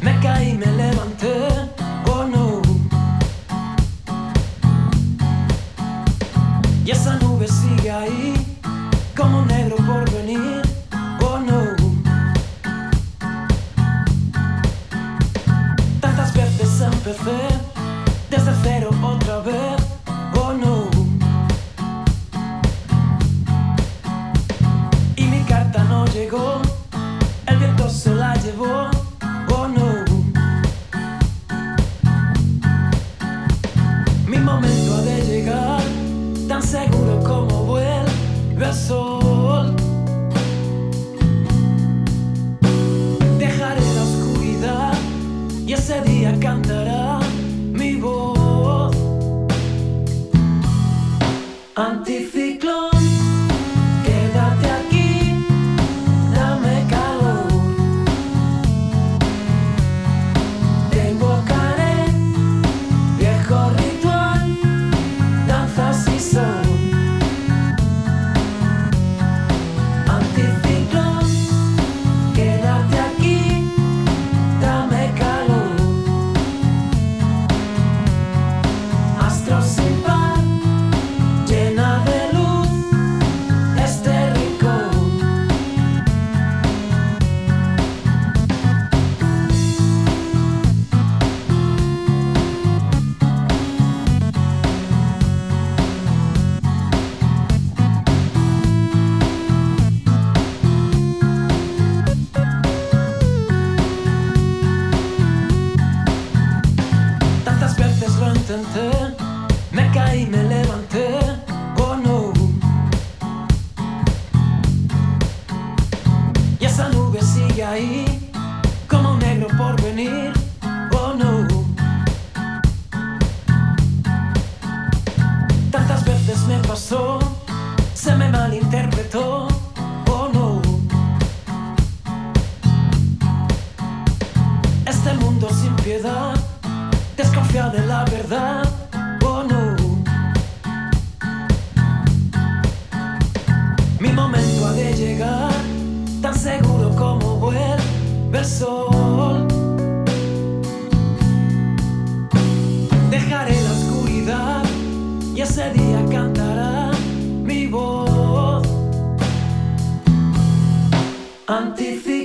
me caí, me levanté, oh no. Y esa nube sigue ahí, como negro por venir, oh no. Tantas veces empecé, desde cero otra vez. Seguro como vuelve el sol. Dejaré la oscuridad y ese día cantará mi voz. Anticiclón, intenté, me caí, me levanté, desconfía de la verdad. Mi momento ha de llegar, tan seguro como vuelve el sol. Dejaré la oscuridad y ese día cantará mi voz. Anticipado